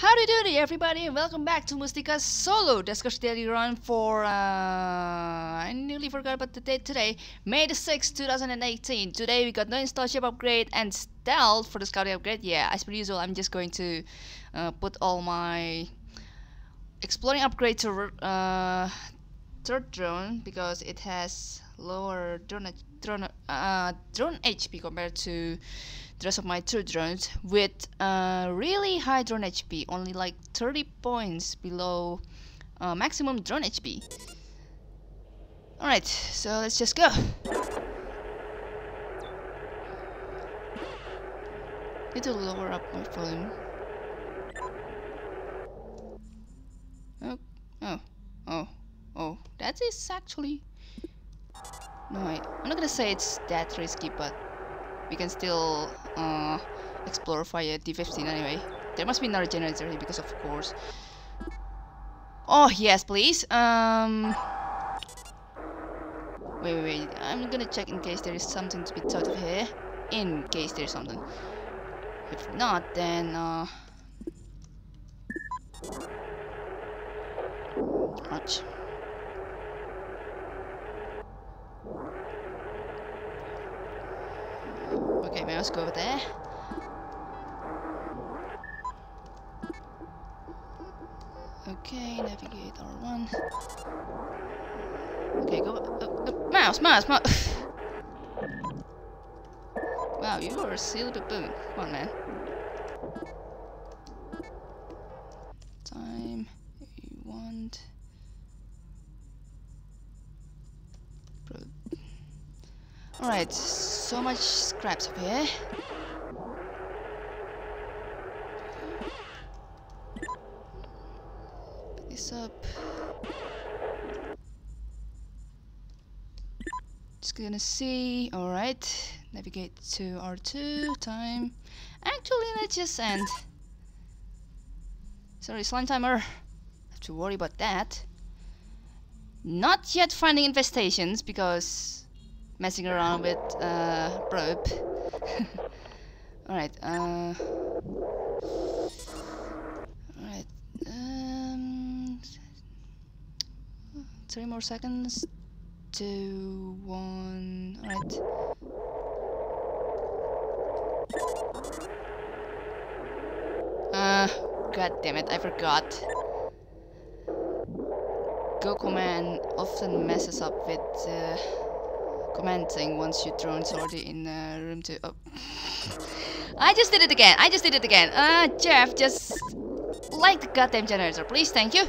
Howdy doody everybody and welcome back to Mustika Solo Duskers Daily Run for, uh, I nearly forgot about the date today, May the 6th, 2018. Today we got no install ship upgrade and stealth for the scouting upgrade. Yeah, as per usual, I'm just going to uh, put all my exploring upgrade to uh, third drone because it has lower drone, drone, uh, drone HP compared to the rest of my two drones with uh, really high drone HP, only like 30 points below uh, maximum drone HP. Alright, so let's just go. Need to lower up my volume. Oh, oh, oh, oh, that is actually... No, wait, I'm not gonna say it's that risky, but we can still uh, explore via D15 anyway. There must be another generator here because of course. Oh yes, please. Um. Wait, wait, wait. I'm gonna check in case there is something to be thought of here. In case there's something. If not, then uh. Much. Okay, maybe let's go over there. Okay, navigate R1. Okay, go. Uh, uh, mouse, mouse, mouse. wow, you are a silly baboon. Come on, man. Time. You want. Alright, so much scraps up here. Pick this up. Just gonna see. Alright. Navigate to R2. Time. Actually, let's just end. Sorry, slime timer. Have to worry about that. Not yet finding infestations because messing around with uh, probe. Alright, uh... Alright, um... Three more seconds. Two, one... Alright. Uh, god damn it, I forgot. Goku Man often messes up with uh, commenting once your drone's already in the room to oh. I just did it again. I just did it again. Uh, Jeff, just light the goddamn generator, please. Thank you.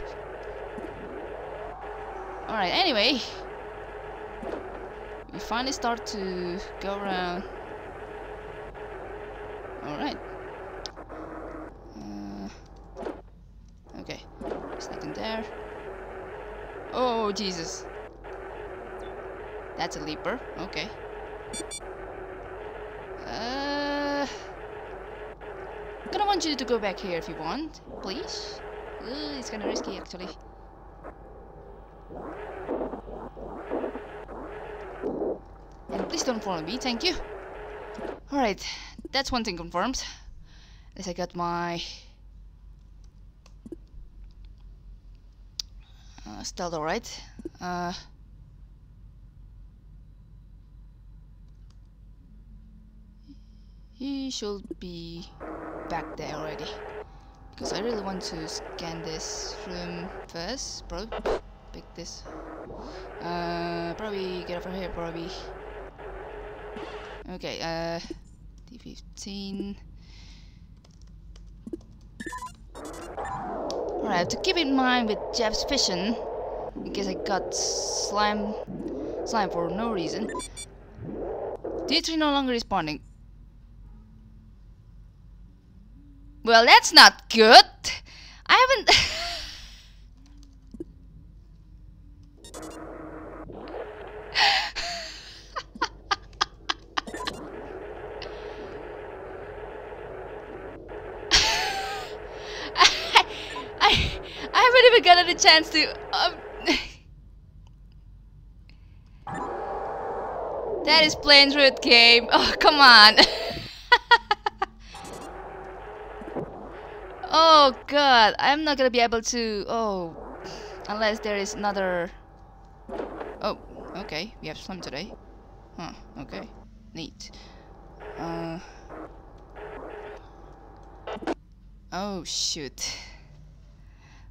Alright, anyway. We finally start to go around. Alright. Uh, okay. There's nothing there. Oh, Jesus. That's a leaper. Okay. Uh, I'm gonna want you to go back here if you want, please. Uh, it's kinda risky actually. And please don't follow me, thank you. Alright, that's one thing confirmed. At least I got my uh, stealth alright. Uh, He should be back there already. Because I really want to scan this room first. Probably pick this. Uh, probably get over here, probably. Okay, uh, D15. Alright, to keep in mind with Jeff's vision, because I got slime, slime for no reason. D3 no longer responding. Well, that's not good. I haven't... I, I, I haven't even gotten a chance to... Um, that is plain truth game. Oh, come on. Oh god, I'm not gonna be able to... Oh, unless there is another... Oh, okay, we have some today. Huh, okay, neat. Uh... Oh shoot.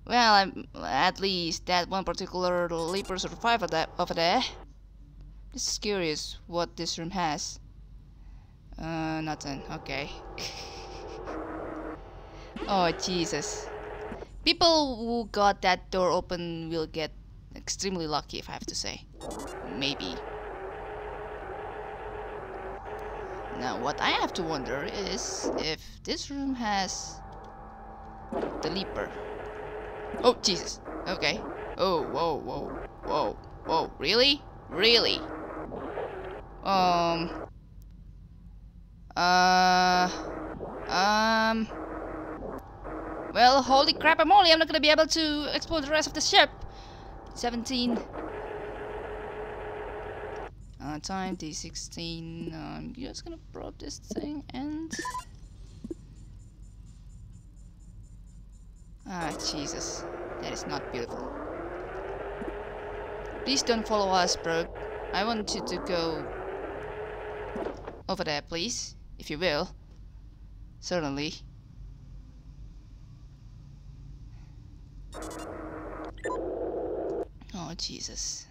Well, I'm, at least that one particular leaper survived that over there. Just curious what this room has. Uh, nothing. Okay. oh, Jesus. People who got that door open will get extremely lucky, if I have to say. Maybe. Now, what I have to wonder is if this room has the leaper. Oh, Jesus. Okay. Oh, whoa, whoa, whoa, whoa. Really? Really? Um. Uh. Um. Well, holy crap, I'm only. I'm not gonna be able to explore the rest of the ship. 17. Uh, time D16. I'm just gonna probe this thing and. Ah, Jesus. That is not beautiful. Please don't follow us, bro. I want you to go over there, please, if you will. Certainly. Oh, Jesus.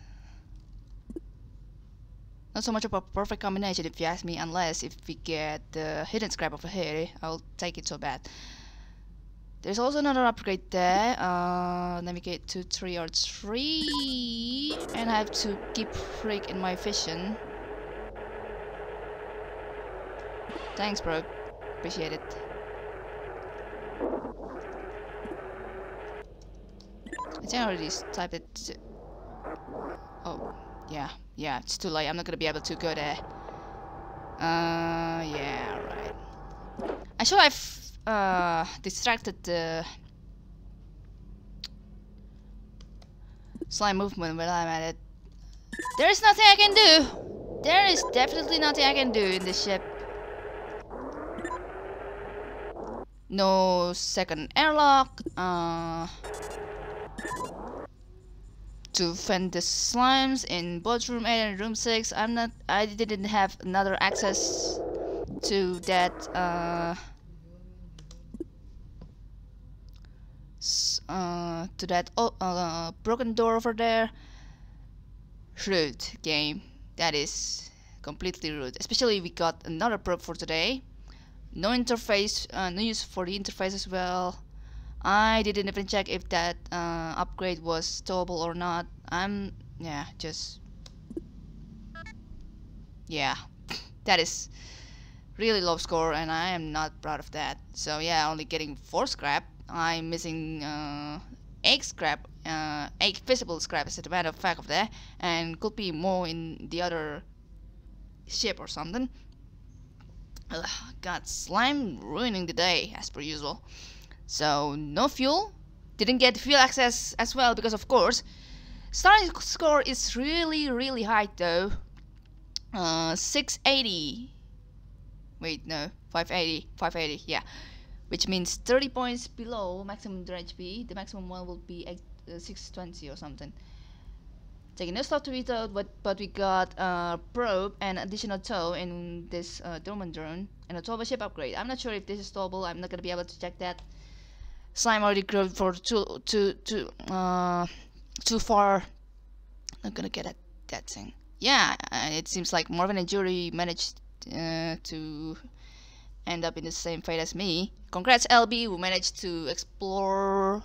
Not so much of a perfect combination if you ask me, unless if we get the hidden scrap over here, I'll take it so bad. There's also another upgrade there. Uh, navigate to 3 or 3. And I have to keep freak in my vision. Thanks, bro. Appreciate it. I think I already typed it. Oh, yeah. Yeah, it's too late. I'm not gonna be able to go there. Uh, yeah, right. Actually, I've uh, distracted the slime movement when I'm at it. There is nothing I can do. There is definitely nothing I can do in this ship. No second airlock. Uh, to fend the slimes in both room 8 and room 6. I'm not. I didn't have another access to that. Uh, uh, to that uh, broken door over there. Rude game. That is completely rude. Especially we got another probe for today. No interface, uh, no use for the interface as well. I didn't even check if that uh, upgrade was stowable or not. I'm, yeah, just, yeah, that is really low score and I am not proud of that. So yeah, only getting 4 scrap I'm missing uh, egg scrap, uh, egg visible scrap as a matter of fact of that, and could be more in the other ship or something. Ugh, slime ruining the day as per usual. So no fuel, didn't get fuel access as well because of course. Starting score is really really high though. Uh, 680. Wait, no, 580, 580, yeah which means 30 points below maximum HP. The maximum one will be uh, 620 or something. Taking no stuff to be towed, but, but we got a uh, probe and additional tow in this uh, dormant drone and a towable ship upgrade. I'm not sure if this is towable. I'm not gonna be able to check that. Slime already grew for too too too uh too far. Not gonna get at that thing. Yeah, uh, it seems like Marvin and Jury managed uh, to end up in the same fate as me. Congrats LB who managed to explore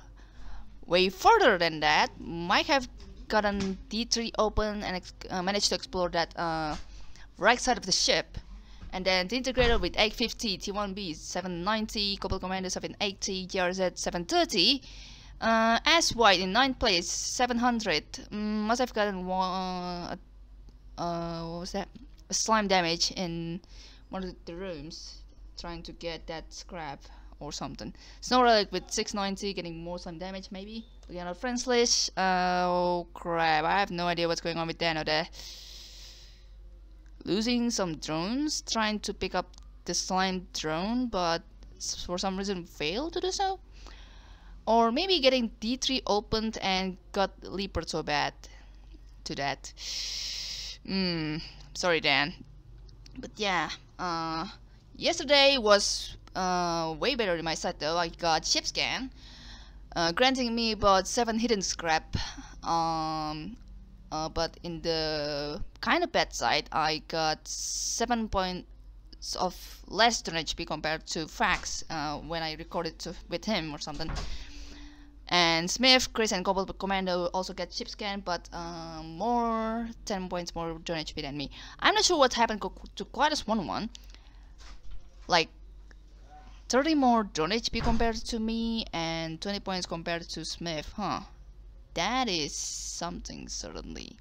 way further than that. Might have gotten D3 open and uh, managed to explore that uh, right side of the ship. And then the integrator with 850, T1B 790, Couple Commander 780, GRZ 730. Uh, S White in 9th place, 700. Mm, must have gotten one. Uh, what was that? A slime damage in one of the rooms trying to get that scrap or something. Snow Relic with 690 getting more slime damage maybe. Looking at our friends list. Uh, oh crap, I have no idea what's going on with Dano there. Losing some drones, trying to pick up the slime drone, but for some reason failed to do so. Or maybe getting D3 opened and got leapered so bad to that. Hmm, sorry Dan. But yeah, uh, yesterday was uh, way better in my side though. I got ship scan, uh, granting me about 7 hidden scrap. Um, uh, but in the kind of bad side, I got 7 points of less than HP compared to Phax uh, when I recorded to, with him or something. And Smith, Chris, and Cobalt Commando also get chip scan, but uh, more 10 points more drone HP than me. I'm not sure what happened to Quietus 1 1. Like 30 more drone HP compared to me, and 20 points compared to Smith, huh? That is something, certainly.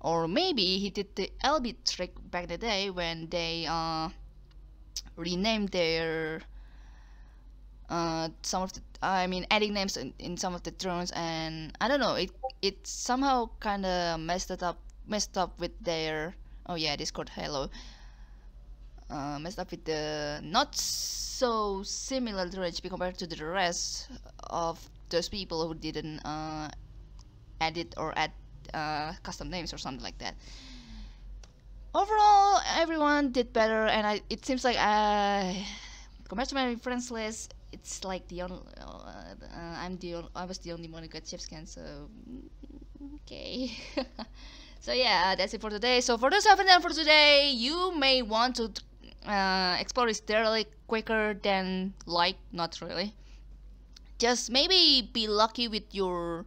Or maybe he did the LB trick back in the day when they uh, renamed their uh, some of the I mean adding names in, in some of the drones and I don't know it it somehow kind of messed it up messed up with their oh yeah Discord hello uh, messed up with the not so similar HP compared to the rest of those people who didn't uh, edit or add uh, custom names or something like that. Overall everyone did better and I it seems like I compared to my friends list it's like the only uh, I'm the I was the only one who got chip scan so okay. So yeah that's it for today. So for those having done for today you may want to uh, explore this thoroughly quicker than like not really just maybe be lucky with your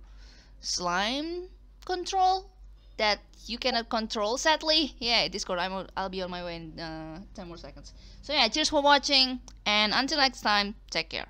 slime control that you cannot control sadly. Yeah discord I'm, i'll be on my way in uh, 10 more seconds. So yeah cheers for watching and until next time take care